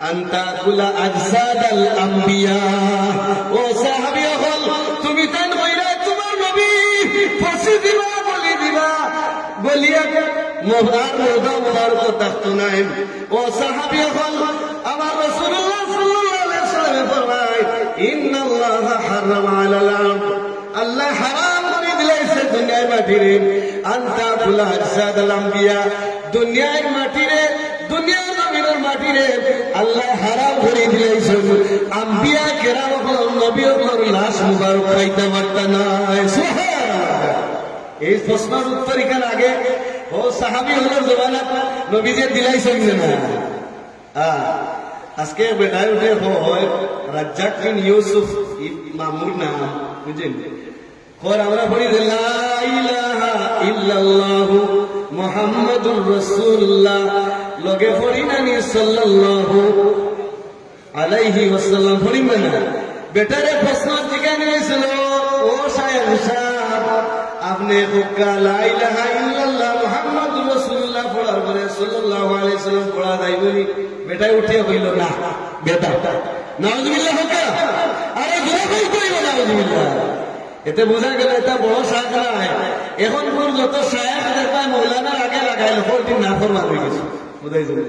আন্তা কুলা আজসাদাল আম্বিয়া। ও হল তুমি তান কইরা তোমার নবী ফাঁসি দিবা, বলি দিবা। বলিয়া নাই। ও হল আমার রাসূলুল্লাহ সাল্লাল্লাহু আলাইহি সাল্লাম ফরমায়, ইন্নাল্লাহ হারাম আলাল আল্লাহ হারাম করে দিলাইছে দুনিয়ার মাটিরে। আন্তা কুলা আজসাদাল আম্বিয়া, দুনিয়ার মাটিরে, দুনিয়ার জমিনের মাটিরে। আল্লাহ হারাম করে দিলাইছেন আম্বিয়া কেরাম নবী লাশ মুবারক খাইতে পারত না এই প্রশ্নের উত্তর এখানে আগে। ও সাহাবি হলোর জমানা নবীজে দিলাইছেন না। আজকে বেটায় উঠে হয় রাজ্জাক বিন ইউসুফ মামুর নাম বুঝলেন আমরা পড়ি যে ইল্লাল্লাহ মুহাম্মাদুর রাসূলুল্লাহ। লগে পড়ি না নি সাল্লাল্লাহু আলাইহি ওয়াসাল্লাম। পড়ি না বেটারে প্রশ্ন জিজ্ঞাসা হয়েছিল ও সাহেব আপনি হুক্কা লা ইলাহা ইল্লাল্লাহ মুহাম্মাদুর রাসূলুল্লাহ পড়ার পরে সাল্লাল্লাহু আলাইহি সাল্লাম পড়া যায় বলি বেটাই উঠে হইল না, বেটা, নাউজুবিল্লাহ হুক্কা, আরে গোলামি কইব নাউজুবিল্লাহ। এতে বোঝা গেল এটা বড় শাখ নাই এখন কোন যত শাখ দেখবা মৌলানার আগে লাগাইল ফলটি না ফরমান হয়ে গেছে। বোঝাই যাবে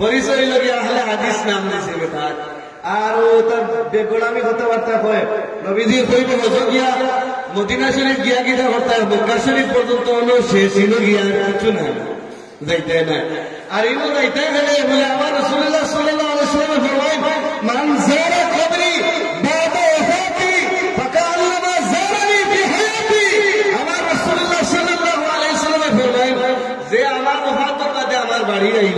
পরিচয় লগে আহলে হাদিস নাম দিছে বেটা। আর ও তার বেগোলামি কথাবার্তা হয় নবীজি কইব গিয়া মদিনা শরীফ গিয়া গিয়া শরীফ পর্যন্ত হলো শেষ ছিল গিয়া কিছু না যাইতে না আর গেলে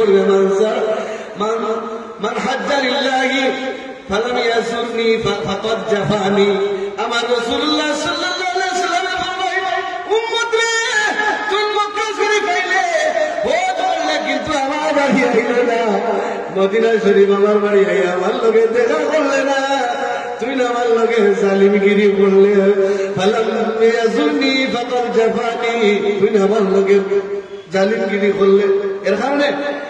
শরীফ পড়বে মান জারা হাজ্জা লিল্লাহি ফালাম ইয়াসুরনি ফাকাদ জাফানি আমার রাসূলুল্লাহ সাল্লাল্লাহু আলাইহি উম্মত রে মক্কা করলে কিন্তু আমার বাড়ি না। মদিনা শরীফ আমার বাড়ি আমার লগে দেখা করলে না। তুই না আমার লগে জালিমগিরি করলে। ফালাম ইয়াসুরনি ফাকাদ জাফানি। তুই না আমার লগে জালিমগিরি করলে। এর কারণে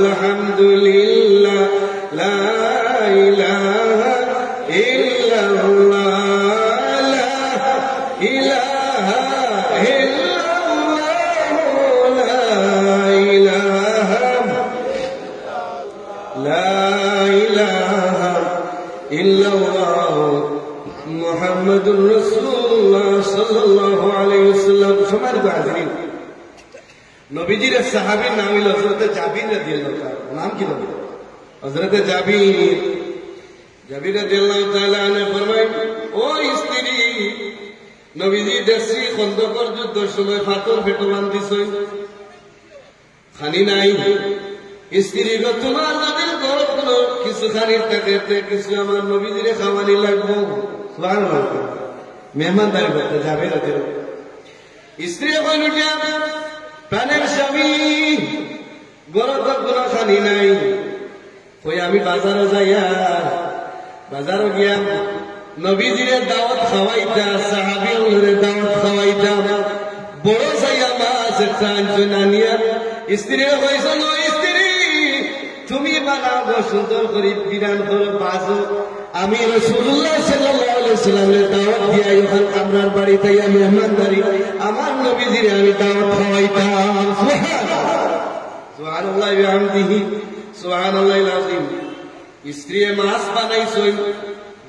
الحمد لله لا إله إلا هو لا إله إلا الله لا إله لا إله إلا الله محمد رسول الله صلى الله عليه وسلم. فماذا بعدني নবীজির সাহাবীর নাম হইল হযরত জাবির রাদিয়াল্লাহু তাআলা। নাম কি নবী হযরত জাবির। জাবির রাদিয়াল্লাহু তাআলা আনহু ফরমায়, ও স্ত্রী, নবীজি দেশি খন্দকর যুদ্ধের সময় ফাতর ফেটো বান্ধিছই খানি নাই। স্ত্রী গো, তোমার যাদের ঘর কোনো কিছু খানির থাকে কিছু আমার নবীজিরে খাওয়ানি লাগবো। সুবহানাল্লাহ। মেহমানদারি করতে যাবে রাতে স্ত্রী কইল উঠিয়া প্রাণের স্বামী গরত কোনো খানি নাই। কই আমি বাজারে যাইয়া, বাজারও গিয়া নবীজিরে দাওয়াত খাওয়াইতা সাহাবি দাওয়াত খাওয়াইতা বড় সাইয়া মাছ একটা আনিয়া স্ত্রী ও স্ত্রী তুমি বানাবো সুন্দর করে বিরান করো বাজো। আমি রসুল্লাহ দাওয়াত দিয়া এখন আপনার বাড়িতে মেহমানদারি আমার নবীজিরে আমি দাওয়াত খাওয়াইতাম।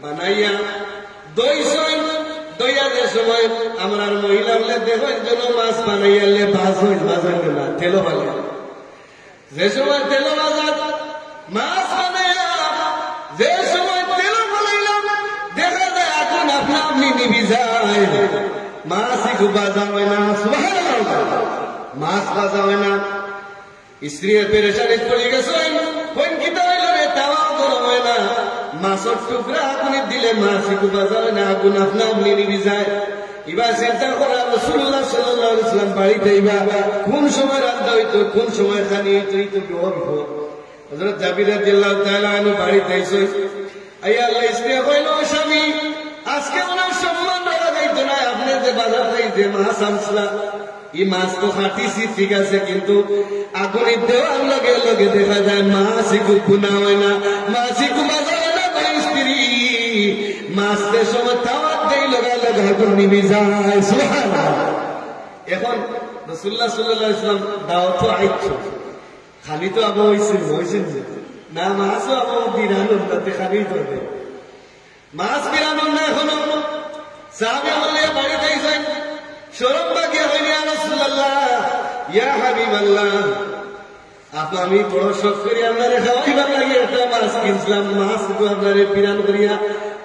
বানাইয়া যে সময় আমরা মহিলা হলে দেখেন যেন মাছ বানাইয়ালে ভাজ হই ভাজান না, তেলো ভাজা যে সময় তেলো ভাজা মাছ বানাইয়া যে সময় তেলো বানাইলাম দেখা যায় এখন আপনা আপনি নিবি যায় মাছই খুব বাজা হয় না মাছ বাজা হয় না। স্ত্রী পেরেশানি পড়ে গেছে কোন কি হইল রে তাওয়া গরম হয় না। মাছের টুকরা আপনি দিলে মাছ একটু বাজার না আগুন আপনা আপনি নিবি যায় এবার চিন্তা করা রসুল্লাহ সাল্লাহ ইসলাম বাড়িতে কোন সময় রান্না হইতো কোন সময় খানি হইতো এই তো হজরত জাবিরা তাহলে আমি বাড়িতে যে মাছ ঠিক আছে, কিন্তু আগুনে দেওয়ার লগে লগে দেখা যায় মাছ একটু গুণা হয় না একটু মাজা হয় না সময় লগা যায়। এখন রসুল্লাহ সাল্লাহ ইসলাম দাওয়াত তো আইছো খালি তো আবু হয়েছে হয়েছেন যে। না মাছও আবু তাতে খালি তো মাছ না সাহাবে বাগিয়া হইনি রাসূলুল্লাহ, ইয়া হাবিবাল্লাহ। আপনি আমি বড় শখ করি আপনারে খাওয়াইবার লাগে। একটা মাছ কিনছিলাম, মাছ তো আপনারে বিরান করিয়া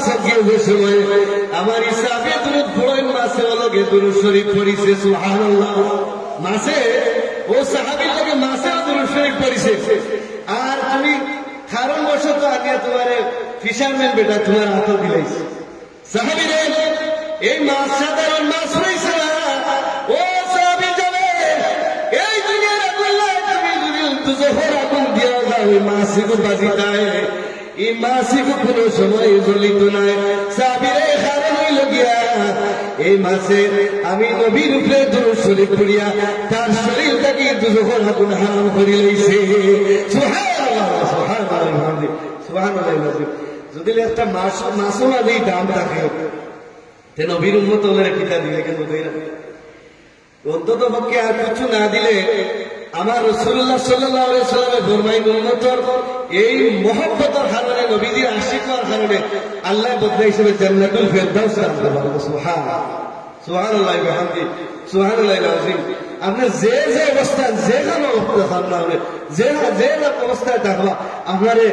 মাছ যে সময় আমার হিসাবে দূরত বড়ই মাছে লগে দরুদ শরীফ পড়িছে, সুবহানাল্লাহ। মাছে ও সাহাবীর লগে মাছে দরুদ শরীফ পড়িছে। আর তুমি কারণ বশত আগে তোমার ফিশারম্যান বেটা তোমার হাত দিলাইছে। সাহাবী এই মাছ সাধারণ মাছ রয়েছে না। ও সাহাবী যাবে এই দুনিয়ার আল্লাহ তুমি যদি দুজোহর আগুন দিয়া যাও এই মাসিকু বাজিতায় কোনো সময় জ্বলিত নাই। সাহাবীরে কারণ হইল গিয়া এই মাসে আমি নবীর উপরে দূর শরীফ করিয়া তার শরীরটাকে দুজোহর আগুন হারাম করি লইছে। যদি একটা মাস মাসও না দিই দাম থাকে, তে নবীর উন্মত হলে কিতা দিলে কেন অন্তত পক্ষে আর কিছু না দিলে আমার রসুল্লাহ সাল্লামের ফরমাইন উন্মতর, এই মহব্বতর কারণে নবীজির আশিক হওয়ার কারণে আল্লাহ বদলা হিসেবে জান্নাতুল ফেরদাউস রাখতে পারব। সুহান সুহান আল্লাহ হামদি সুহান আল্লাহ আজিম আপনি যে যে অবস্থা যে কোনো অবস্থা আপনি, যে যে অবস্থায় থাকবা আপনারে,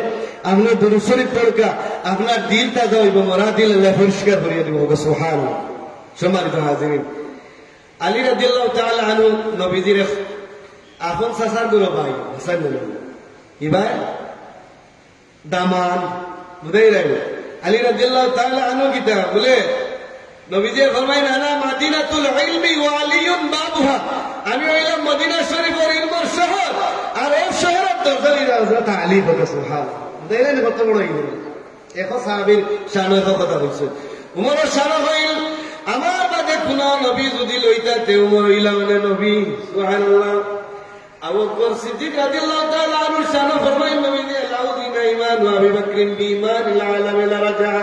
আপনার দুরুশরীফ পড়কা, আপনার দিলটা যাইব মরা দিল আল্লাহ পরিষ্কার করিয়ে দিব। সুহান সম্মানিত হাজিরিন। আলী রাদিয়াল্লাহু তাআলা আনহু নবীজির আপন সাসারগুলো ভাই হাসান নবী ইবাই দামান বুঝাই রাখবে আলী রাদিয়াল্লাহু তাআলা আনহু কিতা, বলে এখন আমার বাদে কোন নবী যদি লইতা তেও মরিলা মানে নবী, সুবহানাল্লাহ। রাদিয়াল্লাহু তাআলা আনহু শান ফরমাই নবী যে লাউ দিনা ঈমান ওয়া আবু বকর বিঈমান ইল আলাম লা রাজা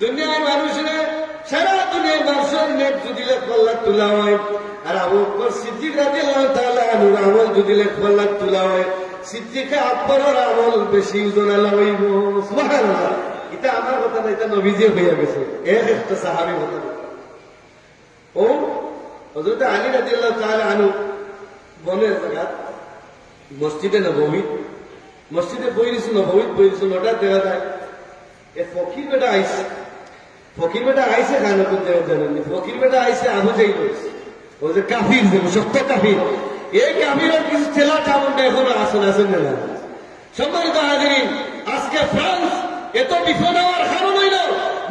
দুনিয়ার মানুষরে সারা দুনিয়ার মানুষের নেক যদি লেখল্লাহ তোলা হয়। আর আবু বকর সিদ্দিক রাদিয়াল্লাহু তাআলা আনহু আমল যদি লেখল্লাহ তোলা হয়। সিদ্দিকে আকবরের আমল বেশি ওজনালা হইব। সুবহানাল্লাহ। এটা আমার কথা না, এটা নবীজি হইয়া গেছে। এক একটা সাহাবী কথা। ও, হযরত আলী রাদিয়াল্লাহু তাআলা আনহু বনের জায়গা। মসজিদে নববী মসজিদে বই দিছিল নববীত বই দিছিল ওটা দেখা যায়। এ ফকির বেটা আইছে ফকির বেটা আইসে খানো কোন জানেননি। ফকির বেটা আইসে আবু যাই ও যে কাফির যে, সত্য কাফির। এই কাফিরের কিছু ছেলা চামনটা এখনও আসেন আসেন না। সম্মানিত হাজিরিন, আজকে ফ্রান্স এত বিপদ হওয়ার কারণ হইল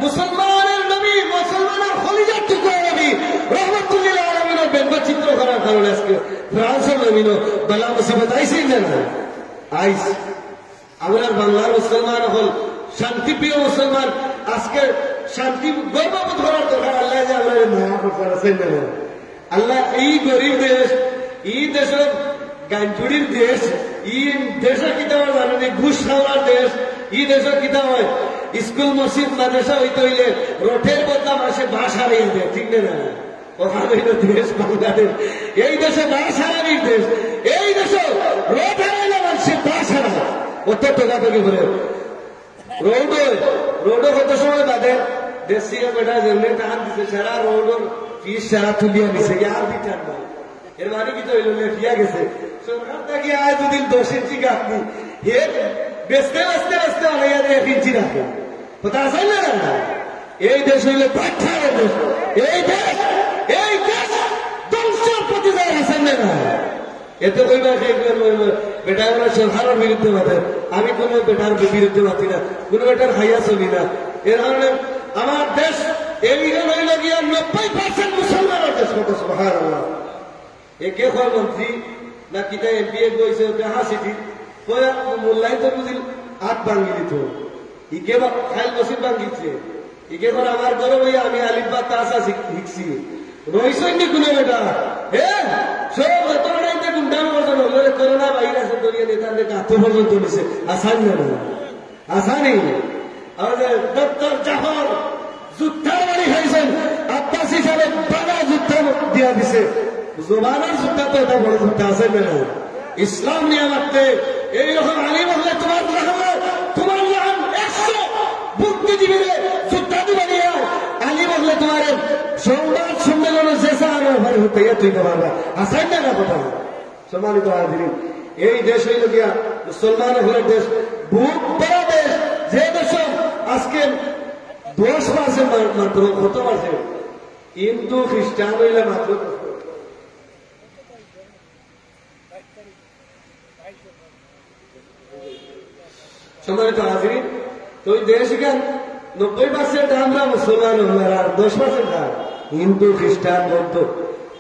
মুসলমানের নবী মুসলমানের হলিজার টুকরো নবী রহমতুল্লাহ আলমিনের ব্যঙ্গচিত্র করার কারণে আজকে ফ্রান্সের নবীন বালা মুসিবত আইসেই না আইস আমরা বাংলার মুসলমান হল শান্তিপ্রিয় মুসলমান আজকে শান্তি গর্ববোধ করার দরকার আল্লাহ যে আমরা মায়া করতে আছেন না আল্লাহ এই গরিব দেশ এই দেশের গাঞ্চুরির দেশ ই দেশে কিতা হয় জানেন ঘুষ খাওয়ার দেশ ই দেশে কিতা হয় স্কুল মসজিদ মাদ্রাসা হইতে হইলে রোটের বদলা মাসে বাস হারিয়ে দেয় ঠিক না বাংলাদেশ। এই দেশে বাস হারানির দেশ। এই দেশে রোড হারাইলে মানুষের বাস হারায় অত টাকা থেকে করে। রোড রোড কত সময় বিটার এর মানে কি তো হইল লেফিয়া গেছে। সরকার থেকে আয় দুদিন দশ ইঞ্চি আপনি। হে, বেচতে বেচতে বেচতে অনেক ইঞ্চি রাখে। কথা আছে না? এই দেশ হইলে বাচ্চার দেশ। এই দেশ এই দেশ ধ্বংসের প্রতি বাধে। আমি কোন বেটার বিরুদ্ধে বাতি না, কোন বেটার খাইয়া চলি না। এর কারণে আমার দেশ হয় মন্ত্রী না হাত ভাঙি ভাঙিছে। আমার হইয়া আমি আলিফ বা তাসা শিখছি রইছেন নি কোনো বেটা। হে সব এত রাইতে গুন্ডামি করছেন হলে করোনা দরিয়ে নেতাদের কাছে পর্যন্ত নিছে আসান না আসানি আমাদের ডক্টর জাফর যুদ্ধার বাড়ি খাইছেন আব্বাসি সাহেব বাবা যুদ্ধ দিয়া দিছে। জোবানের যুদ্ধা তো এটা বড় যুদ্ধ আছে না। ইসলাম নিয়ে মারতে এইরকম আলিম হলে তোমার তোমার নাম একশো বুদ্ধিজীবীরে যুদ্ধা দিবে নিয়ে আলিম হলে তোমার সংবাদ সম্মেলনে যে ভাই হতে তুই পারবা। আসাই না কথা। সম্মানিত হাজিরিন এই দেশ হইল গিয়া মুসলমান হলে দেশ, বহুত বড় দেশ। যে দেশ আজকে দশ মাসে মাত্র, কত মাসে? হিন্দু, খ্রিস্টান হইলে মাত্র সম্মানিত হাজির, তো ওই দেশ জ্ঞান নব্বই পার্সেন্ট আমরা মুসলমান হলার আর দশ পার্সেন্ট হিন্দু, খ্রিস্টান, বৌদ্ধ।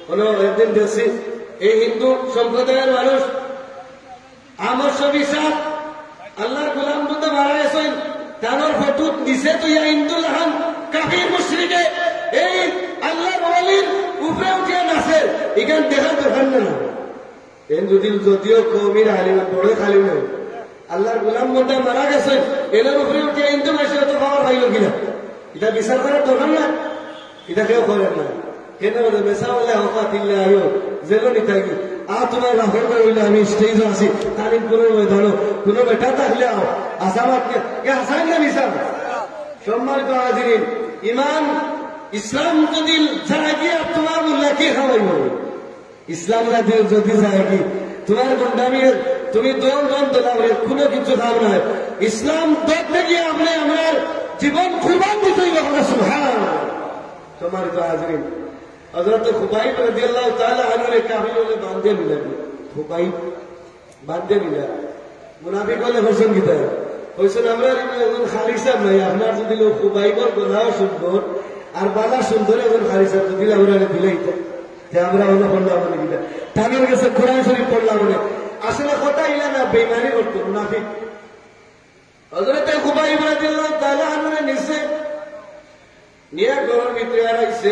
কোন একদিন দেশে এই হিন্দু সম্প্রদায়ের মানুষ আমার সবিশ্বাস আল্লাহর গোলাম বুদ্ধ মারা গেছেন তানোর ফটো দিছে তো ইয়া হিন্দু লাহান কাফির মুশ্রিকে এই আল্লাহর ওয়ালির উপরে উঠিয়ে নাচে। এখান দেখার দোকান না এন যদি যদিও কমির আলিম, বড় খালি নয় আল্লাহর গোলাম মোটা মারা গেছে এদের উপরে উঠে হিন্দু মাসে তো খাবার পাইল কিনা? এটা বিচার করার দোকান না এটা কেউ করেন না কেন বলে মেসা বলে হকা তিল্লে আয়ো জেলো নি থাকি আ তুমি দৌড় দৌড় দোলাবে কোনো কিছু খাও না। ইসলাম দেখতে গিয়ে আপনি আমার জীবন দিতেই হবে সুহান তোমার তো হাজরিন হজরত খুবাই রাদিয়াল্লাহু তাআলা আনহুরে কাহিনী বলে বাঁধে নিলেন খুবাই বাঁধে নিলেন মুনাফিক বলে হোসেন গীতা হোসেন আমরা এখন খালি সাহেব নাই। আপনার যদি লোক খুবাইবর গলাও সুন্দর আর বালা সুন্দর এখন খালি সাহেব যদি আমরা দিলেই যে আমরা অন্য পড়লাম বলে গীতা তাদের কাছে কোরআন শরীফ পড়লাম বলে আসলে কথা ইলা না বেইমানি করতো মুনাফিক। হজরত খুবাই রাদিয়াল্লাহু তাআলা আনহুরে নিছে নিয়ে ঘরের ভিতরে আড়াইছে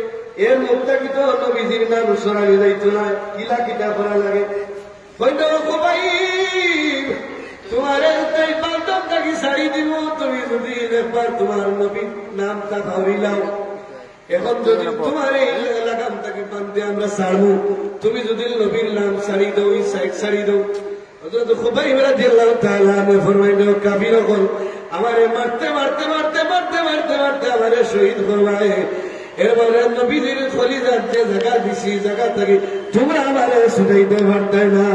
এর মুখটা কি তো নবীজির নাম সরাই যাইতো না কিলা কিটা করা লাগে। ভাই, তোমার থাকি শাড়ি দিব? তুমি যদি একবার তোমার নবীর নামটা ভাবিলাও এখন যদি তোমার এই লাগাম তাকে বান্ধে আমরা ছাড়বো তুমি যদি নবীর নাম ছাড়ি দাও সাইড ছাড়ি দাও। হল আমারে মারতে মারতে মারতে মারতে মারতে মারতে আমারে শহীদ করবায় এরপরে নবীজির খলিজার যে জায়গা দিছি জায়গা থেকে তোমরা আমারে ছুটাইতে পারতে না।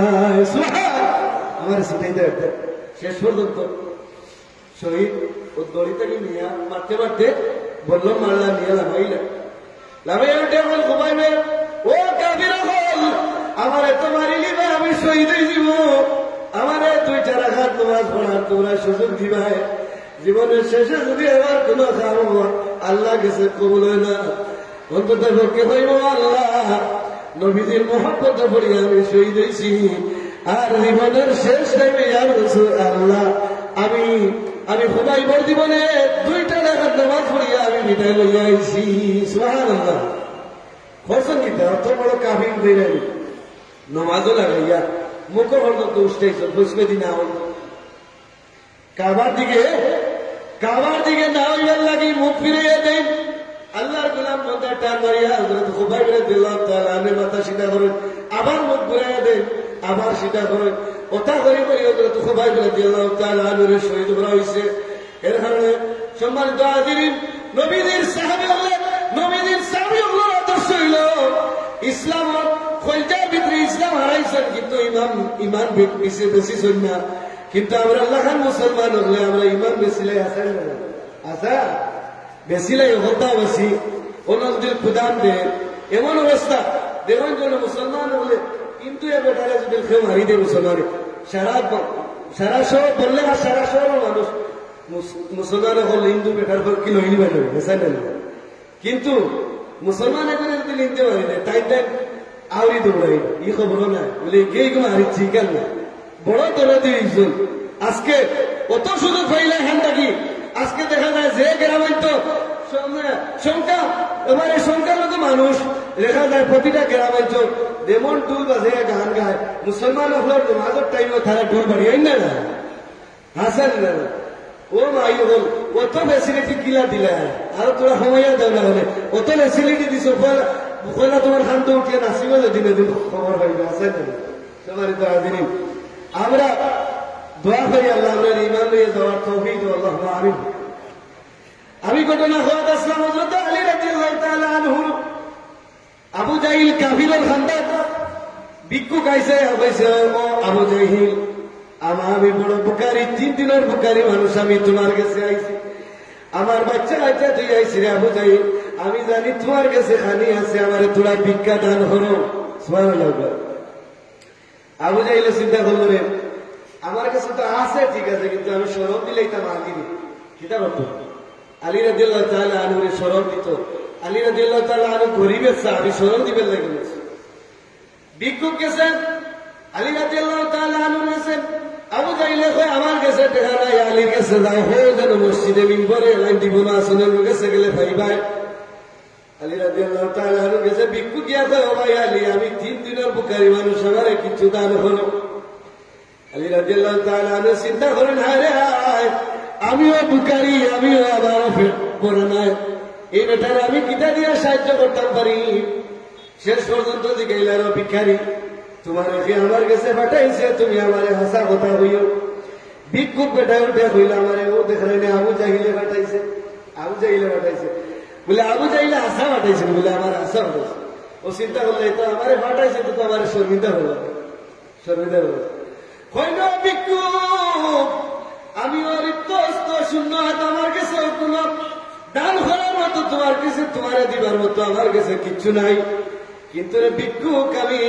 আমারে ছুটাইতে পারতে শেষ পর্যন্ত শহীদ ও দড়িটাকে নিয়ে মারতে মারতে বলল মারলা নিয়ে লাভাইলা আমারে তো মারিলি রাখার তোমার তোমরা সুযোগ দিবাই। জীবনের শেষে যদি আমার কোন কাম আল্লাহ গেছে, কবুল হয় না। অন্তত পক্ষে হইব আল্লাহ। নবীজির মহব্বত পড়ি আমি শহীদ হয়েছি। আর জীবনের শেষ টাইমে আল্লাহ, আমি আমি খুদাইবার জীবনে দুইটা টাকার নামাজ পড়িয়া আমি মিঠাই লইয়া আইছি। সুহান আল্লাহ খরচন কিতা অত বড় কাহিন দিলেন নমাজও লাগাইয়া মুখ পর্যন্ত উঠতেছ বুঝবে দিন আমার কাবার দিকে কাবার দিকে না হইবার লাগি মুখ ফিরিয়ে দেন। আল্লাহর গোলাম মধ্যে টান মারিয়া হজরত খুবাইব রাদিয়াল্লাহু তাআলা আমি মাথা সিধা করেন, আবার মুখ ঘুরাইয়া দেন, আবার সিধা করেন। ওটা করি করি হজরত খুবাইব রাদিয়াল্লাহু তাআলা আনুর শহীদ করা হইছে। এর কারণে সম্মানিত হাজিরিন, নবীদের সাহাবী হলেন নবীদের সাহাবী হলেন আদর্শ হইল, ইসলাম খোলজার ভিতরে ইসলাম হারাইছেন, কিন্তু ইমাম ইমান বেশি বেশি না। কিন্তু আমরা আল্লাহ খান মুসলমান হলে আমরা ইমান বেশিলাই আছেন? না আছা বেশিলাই হতা বেশি যদি প্রদান দেন এমন অবস্থা দেখুন জন্য মুসলমান হলে কিন্তু এ বেটারে যদি কেউ মারি দেয় মুসলমান, সারা সারা শহর বললে আর সারা শহর মানুষ মুসলমান হলে হিন্দু বেটার পর কি লইনি বেটার বেসাই না? কিন্তু মুসলমান এখানে যদি নিতে পারি না তাই তাই আউরি দৌড়াই, ই খবর না বলে কোনো হারিচ্ছি কেন? না বড় তোরা দিয়েছেন আজকে কত সুযোগ পাইলে হ্যান থাকি আজকে দেখা যায় যে গ্রামাঞ্চল সংখ্যা এবারে সংখ্যার মতো মানুষ। দেখা যায় প্রতিটা গ্রামাঞ্চল যেমন টুল বাজে গান গায়। মুসলমান হলোর নমাজের টাইমে তারা টুল বাড়িয়ে না না হাসান না ও মাই হল অত ফেসিলিটি কিলা দিলা? আর তোরা সময় দাও না হলে। অত ফেসিলিটি দিছ? কয়লা তোমার শান্ত উঠিয়ে নাচিব যদি খবর পাইবে আছে না সবারই তো আদিনী আমরা দোয়া করি আল্লাহ, আমরা ইমান নিয়ে যাওয়ার তৌফিক আল্লাহ আমিন। আমি ঘটনা হওয়াত আসলাম হজরত আলী রাদিয়াল্লাহু তাআলা আনহু আবু জাহিল কাফিরের খান্দাত ভিক্ষু খাইছে, কইছে, ও আবু জাহিল আমার আমি বড় বুকারি তিন দিনের বুকারি মানুষ, আমি তোমার কাছে আইছি। আমার বাচ্চা বাচ্চা তুই আইছি রে আবু জাহিল। আমি জানি তোমার কাছে খানি আছে, আমার তোরা ভিক্ষা দান হলো সুবহানাল্লাহ আবু জাহিল চিন্তা করল রে, আমার কাছে তো আছে, ঠিক আছে, কিন্তু আমি সরব দিলেই তা মাগিনি কিতা করতো আলী রাদিয়াল্লাহ তাআলা আনুরে সরব দিত। আলী রাদিয়াল্লাহ তাআলা আনু গরিবের আমি সরব দিবেন লাগে ভিক্ষুক গেছেন, আলী রাদিয়াল্লাহ তাআলা আনু গেছেন। আবু জাইলে কয়, আমার কাছে টাকা নাই, আলীর কাছে যাও, হো যেন মসজিদে মিম্বরে লাইন দিব না আসনের গেছে গেলে পাইবাই আলী রাদিয়াল্লাহু তাআলা আনু গেছে ভিক্ষুক গিয়া কয় ভাই আলী, আমি তিন দিনের বুকারি মানুষ, আমারে কিছু দান হলো। আলী রাদিয়াল্লাহু তাআলা আনু চিন্তা করেন হায় হায়, আমিও বুকারি আমিও আবার পড়ে নাই। এই বেটার আমি কিতা দিয়ে সাহায্য করতাম পারি? শেষ পর্যন্ত জিগাইলার ভিখারি, তোমার কি আমার কাছে পাঠাইছে, তুমি আমারে হাসা কথা হইও ভিক্ষুক বেটা উঠে হইল আমারে ও দেখাই না, আবু জাহিলে পাঠাইছে, আবু জাহিলে পাঠাইছে। বলে, আবু জাহিলে হাসা পাঠাইছে বলে, আমার হাসা পাঠাইছে ও চিন্তা করলে তো আমারে পাঠাইছে, তো আমার শর্মিন্দা হলো শর্মিন্দা হলো আমি আমার কাছে দান করার মতো তোমার কাছে, তোমারে দিবার মতো আমার কাছে কিচ্ছু নাই। কিন্তু রে ভিক্ষুক আমি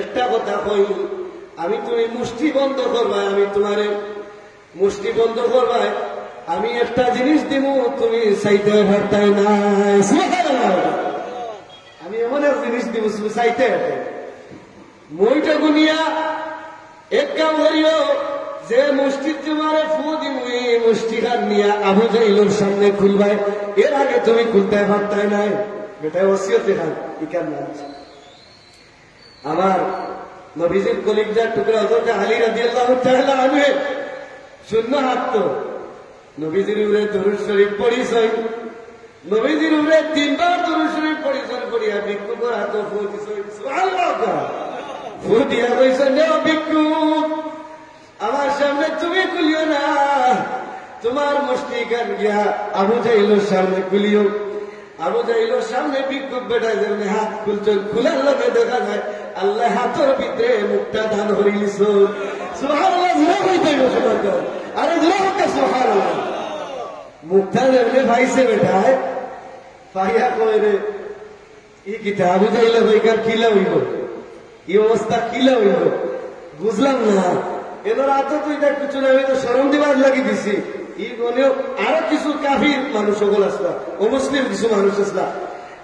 একটা কথা কই, আমি তুমি মুষ্টি বন্ধ করবাই, আমি তোমারে মুষ্টি বন্ধ করবাই। আমি একটা জিনিস দিব তুমি চাইতে ভাবতাই নাই আমি এমন এক জিনিস দিব তুমি চাইতে মইটা গুনিয়া, এক কাম করিও, যে মুষ্টি তোমারে ফু দিব এই মুষ্টি খান নিয়া আবু জাইলোর সামনে খুলবাই। এর আগে তুমি খুলতে পারতাই নাই। বেটা ওসিয়তে খান ইকার নাম আমার নবীজির কলিজার টুকরা হজরত আলী রাদিয়াল্লাহু তাআলা আনহু শূন্য হাত তো। নবীজির উপরে দরুদ শরীফ পড়িছই নবীজির উপরে তিনবার দরুদ শরীফ পরিচয় করিয়া ভিক্ষু করা তো ফুটিয়া কইছেন রে ভিক্ষু, আমার সামনে তুমি কুলিও না। তোমার গান গিয়া আবু জাইলোর সামনে কুলিও আবু জাইলোর সামনে বিক্ষোভ বেটা যেমনি হাত খুলছেন খুলার লগে দেখা যায়, আল্লাহ হাতের ভিতরে মুখটা দান হরিলিস সুবহানাল্লাহ গো সুবহানাল্লাহ। আরে মুখটা যেমনি ভাইছে বেটায় পাইয়া কই রে ই কিতা জাইলা ভাইকার কিলা হইব এই অবস্থা কিলা হইব বুঝলাম না এনার আত তুই দেখ কিছু না আমি তো সরম দিবার লাগি দিছি ই মনেও আরও কিছু কাফির মানুষ সকল আসলা অমুসলিম কিছু মানুষ আসলা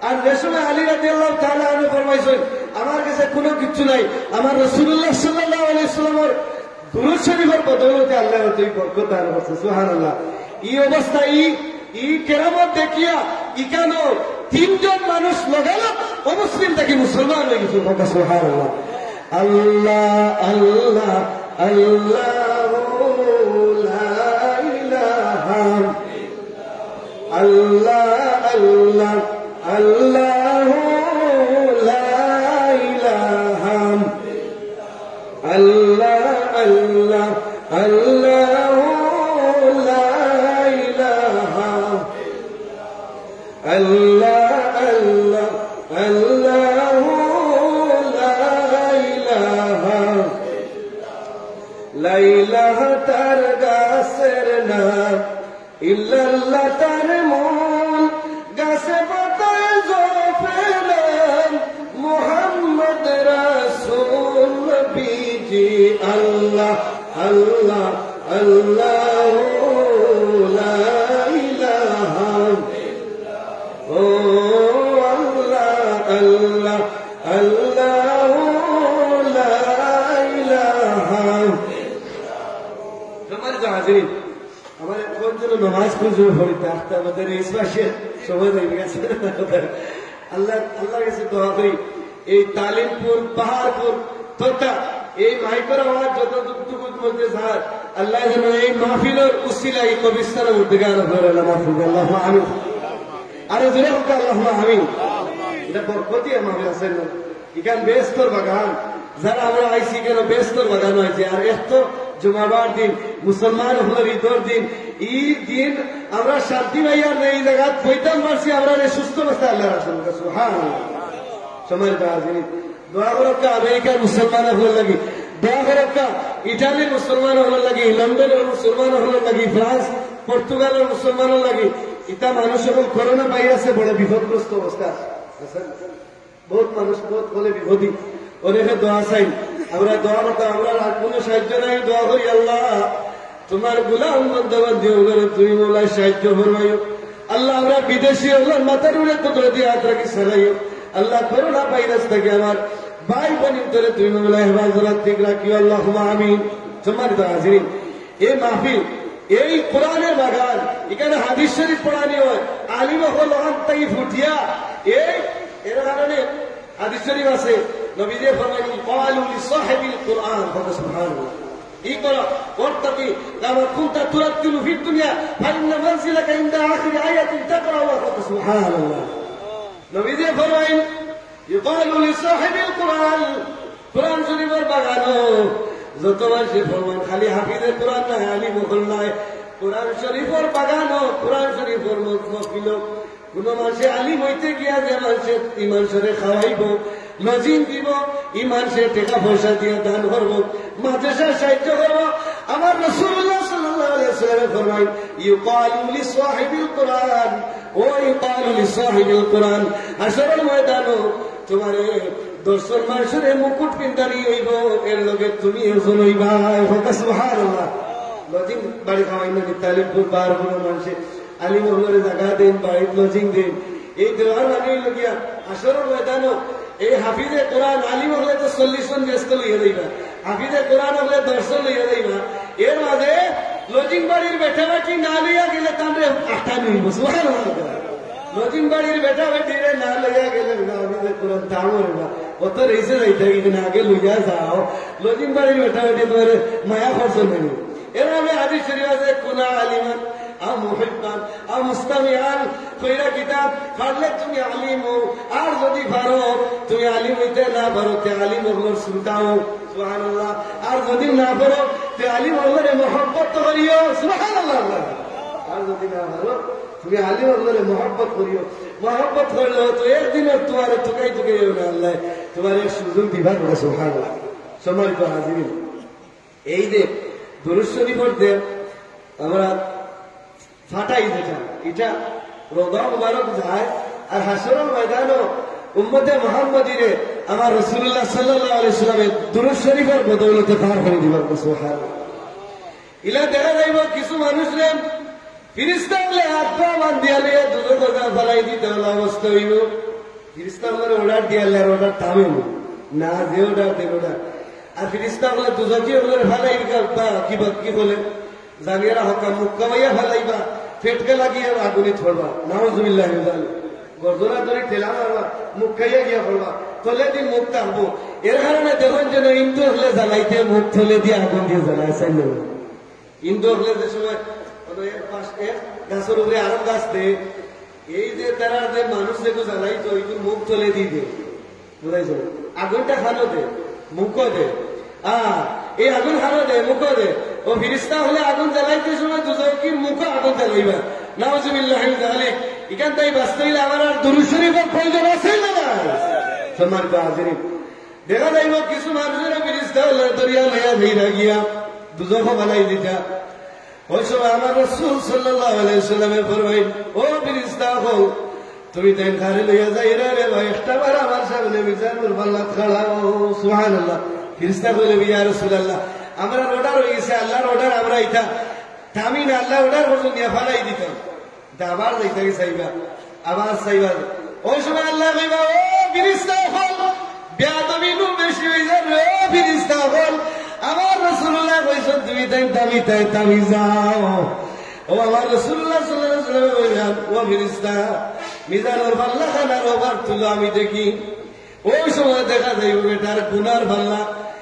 আর রেশমে আলী রাজি আল্লাহ তাহলে আমি ফরমাইছেন আমার কাছে কোনো কিছু নাই আমার রসুল্লাহ সাল্লাহ আলাইসাল্লামের দুরুদ শরীফের বদলতে আল্লাহ তুই বরকত দান করছে সুবহানাল্লাহ এই অবস্থা ই ই কেরামত দেখিয়া ইকান তিনজন মানুষ লগাল অমুসলিম দেখি মুসলমান হয়ে গেছে। আল্লাহ আল্লাহ আল্লাহ আল্লাহ আল্লাহ আল্লাহ। ইল্লাল্লাহ তার মন, গাছে পাতায় জফেলেন মোহাম্মদ রাসূল নবীজি। আল্লাহ আল্লাহ আল্লাহ আল্লাহ আল্লাহ আল্লাহ যেন নামাজ খুঁজে পড়িতে আসতে আমাদের এই মাসে সময় হয়ে গেছে। আল্লাহ, আল্লাহর কাছে দোয়া করি, এই তালিমপুর পাহাড়পুর তথা এই মাইকের আওয়াজ যতটুকু মধ্যে স্যার আল্লাহ যেন এই মাহফিলের উসিলা এই মধ্যে করে আল্লাহ আমি আরে জোরে হোক, আল্লাহ আমি এটা বরকতি আমার আছেন না। এখান বেস্তর বাগান। যারা আমরা আইসি কেন বেস্তর বাগান হয়েছে। আর এত জুমাবার দিন, মুসলমান হলো ঈদর দিন, ঈদ দিন আমরা শান্তি ভাইয়া নেই জায়গা পৈতাম পারছি আমরা সুস্থ অবস্থায় আল্লাহ রাখুন হ্যাঁ হাজির দোয়া করক্কা আমেরিকার মুসলমান হলো লাগি। দোয়া করক্কা ইটালির মুসলমান হলো লাগি, লন্ডনের মুসলমান হলো লাগি, ফ্রান্স, পর্তুগালের মুসলমান লাগি। ইটা মানুষ এখন করোনা ভাইরাসে বড় বিপদগ্রস্ত অবস্থা। বহুত মানুষ বহুত বলে বিপদী। অনেকে দোয়া চাই আমরা দোয়া করতাম আমরা কোনো সাহায্য নাই, দোয়া করি আল্লাহ। তোমার গুলাম বন্ধবান্ধী ওগুলো তুমি মোলায় সাহায্য ফরমাইও আল্লাহ, আমরা বিদেশি ওগুলোর মাথার উড়ে তো করে দিয়ে হাত রাখি সারাইও আল্লাহ, করোনা ভাইরাস থেকে আমার ভাই বোনের ধরে তুমি মোলায় হেফাজত ঠিক রাখিও আল্লাহ আমিন। সম্মানিত হাজিরিন এই মাহফিল, এই কোরআনের বাগান, এখানে হাদিস শরীফ পড়ানি হয়। আলিম হল তাই ফুটিয়া। এই, এর কারণে হাদিস শরীফ আছে নবীদের ফরমানি ক্বালু লিসাহিবিল কুরআন কথা সুবহানাল্লাহ। খালি হাফিজের কোরআন নাই আলী নাই। কোরআন শরীফের বাগানো, কোরআন শরীফের মহফিল কোন মাসে আলিম হইতে গিয়া যে মানুষের ইমান সরে খাওয়াইব লজিং দিব, ইমান সে টাকা পয়সা দিয়ে দান করব মাদ্রাসা সাহায্য করব। আমার রসুল্লাহ সাল্লাল্লাহু আলাইহি ওয়াসাল্লাম ফরমাই ইউকালু ও ইউকালু লিসাহিবিল কোরআন। ময়দানো তোমারে দর্শন মানুষের মুকুট পিন্দানি হইব এর লগে তুমি ওজন হইবা সুবহানাল্লাহ। লজিং বাড়ি খাওয়াই না তালিমপুর বার কোনো মানুষে। আলী মহলের জায়গা দিন বাড়ির লজিং দিন। এই দেওয়ার মানে লগিয়া আসরের ময়দানো এই হাফিজে কোরআন আলিম হলে তো চল্লিশ জন ব্যস্ত লইয়া যাইবা। হাফিজে কোরআন হলে দর্শন লইয়া যাইবা। এর মাঝে লজিং বাড়ির বেঠা বেটি না লইয়া গেলে তাহলে আঠা নিব সুবহানাল্লাহ। নতুন বাড়ির বেটা বেটিরে না লইয়া গেলে আমি কোরআন দামো না। কত রেসে যাইতে এখানে আগে লইয়া যাও। নতুন বাড়ির বেটা বেটি তোমার মায়া খরচ নেই এর আমি আদি শরীফ আছে, কোনা আলিমান আও মুহিব্বান আও মুস্তামিআন কইরা কিতাব, পারলে তুমি আলিম, আর যদি পারো, তুমি আলিম হইতে না পারো, তে আলিম শ্রোতা হও সুবহানাল্লাহ। আর যদি না পারো, তে আলিম হওয়ার মহব্বত করিও, সুবহানাল্লাহ। আর যদি না পারো, তুমি আলিম হওয়ার মহব্বত করিও। মহব্বত করলে তো একদিনের তোমার টুকাই টুকাই না আল্লাহ। তোমার এক সুযোগ দিবার করে সুবহানাল্লাহ। সম্মানিত হাজিরিন, এই যে দুরুদ শরীফের যে আমরা ফাটাই যেটা এটা রোদা মুবারক যায় আর হাসরের ময়দানও উম্মতে মোহাম্মদীরে আমার রসুল্লাহ সাল্লামের দুরুদ শরীফের বদৌলতে পার করে দিবার সুবহানাল্লাহ। ইলা দেখা যাইব কিছু মানুষ রে, ফিরিস্তা বলে হাত পা বান দিয়া লিয়ে দুটো কথা ফেলাই দিতে হলো অবস্থা হইব। ফিরিস্তা বলে অর্ডার দিয়া লে অর্ডার থামিব। না, যে অর্ডার দেব না। আর ফিরিস্তা বলে দুজকি বলে ফেলাই কি বলে? জানিয়ারা হকা মুখ কামাইয়া ফেলাইবা। ফেটকে লাগিয়ে আগুনে ছড়বা নাউজুবিল্লাহ গর্দনা ধরে ঠেলা মারবা মুখ খাইয়া গিয়া পড়বা তলে দিন মুখ টানবো এর কারণে দেখুন যেন ইন্দু হলে জ্বালাইতে মুখ থলে দিয়ে আগুন দিয়ে জ্বালায় চাইলে ইন্দু হলে যে সময় গাছের উপরে আরও গাছ দে। এই যে তারা যে মানুষ যেগুলো জ্বালাইতো ওইগুলো মুখ তলে দিয়ে দে। বুঝাইছো আগুনটা খানো দে মুখও দে। আহ, এই আগুন খানো দে মুখও দে। ও ফিরিস্তা হলে আগুন জ্বালাইতে সময় দুজন কি মুখও আগুন জ্বালাইবা। নাউজুবিল্লাহ জালিক এখান থেকে বাঁচতে হইলে আমার আর দুরু শরীফের প্রয়োজন আছে সম্মানিত হাজিরিন, দেখা যাইব কিছু মানুষের ফিরিস্তা হলে দরিয়া লইয়া ভিড়া গিয়া দুজন বানাই দিতা। ওই সময় আমার রসুল সাল্লাহ আলাইসাল্লামে ও ফিরিস্তা হও, তুমি দেন খারে লইয়া যাই রে ভাই, একটা বার আমার সামনে খাড়াও সুহান আল্লাহ ফিরিস্তা কইলে, ইয়া রাসূলুল্লাহ আমরা অর্ডার হয়ে গেছে, আল্লাহর অর্ডার আমরা ইতা থামি না আল্লাহ অর্ডার করছ নিয়ে ফালাই দিতাম আবার যাইতে চাইবা আবার চাইবা ওই সময় আল্লাহ কইবা, ও ফিরিস্তা হল, বেয়াদবি নু বেশি হয়ে যাবে, ও ফিরিস্তা হল। আমার রাসূলুল্লাহ কইছেন, তুমি তাই দামি তাই তামি যাও। ও আমার রাসূলুল্লাহ সাল্লাল্লাহু আলাইহি ওয়াসাল্লাম কইলেন, ও ফিরিস্তা মিজানুর পাল্লা খানার ওভার তুলো, আমি দেখি। ওই সময় দেখা যাইব, বেটার গুনার পাল্লা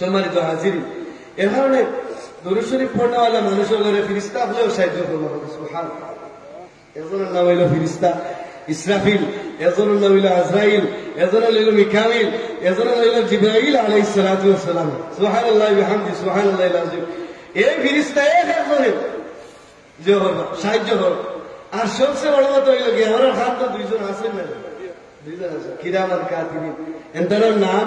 সম্মানিত হাজির। এর কারণে দুরু শরীফ পড়নেওয়ালা মানুষের ঘরে ফিরিস্তা হলেও সাহায্য করব সুহান এজনের নাম হইল ফিরিস্তা। ইসরাফিল এজনের নাম হইল আজরাইল এজনের হইল মিকামিল এজনের হইল জিব্রাইল ওয়াস সালাম। সুবহানাল্লাহি ওয়া বিহামদি সুবহানাল্লাহিল এই ফিরিস্তা এক একজনের যে হবে সাহায্য হবে আর সবচেয়ে বড় কথা হইল কি আমার হাত তো দুইজন আছেন না? দুইজন আছে কিরামান কাতিবিন। এন্টার নাম